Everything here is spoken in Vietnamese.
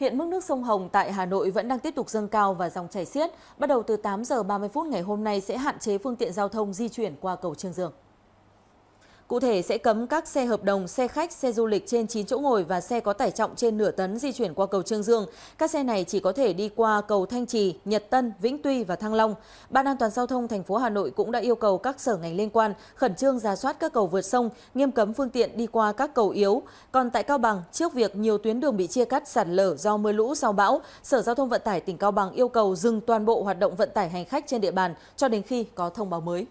Hiện mức nước sông Hồng tại Hà Nội vẫn đang tiếp tục dâng cao và dòng chảy xiết. Bắt đầu từ 8 giờ 30 phút ngày hôm nay sẽ hạn chế phương tiện giao thông di chuyển qua cầu Trương Dương. Cụ thể sẽ cấm các xe hợp đồng, xe khách, xe du lịch trên 9 chỗ ngồi và xe có tải trọng trên nửa tấn di chuyển qua cầu Trương Dương. Các xe này chỉ có thể đi qua cầu Thanh Trì, Nhật Tân, Vĩnh Tuy và Thăng Long. Ban an toàn giao thông thành phố Hà Nội cũng đã yêu cầu các sở ngành liên quan khẩn trương ra soát các cầu vượt sông, nghiêm cấm phương tiện đi qua các cầu yếu. Còn tại Cao Bằng, trước việc nhiều tuyến đường bị chia cắt sạt lở do mưa lũ sau bão, Sở Giao thông Vận tải tỉnh Cao Bằng yêu cầu dừng toàn bộ hoạt động vận tải hành khách trên địa bàn cho đến khi có thông báo mới.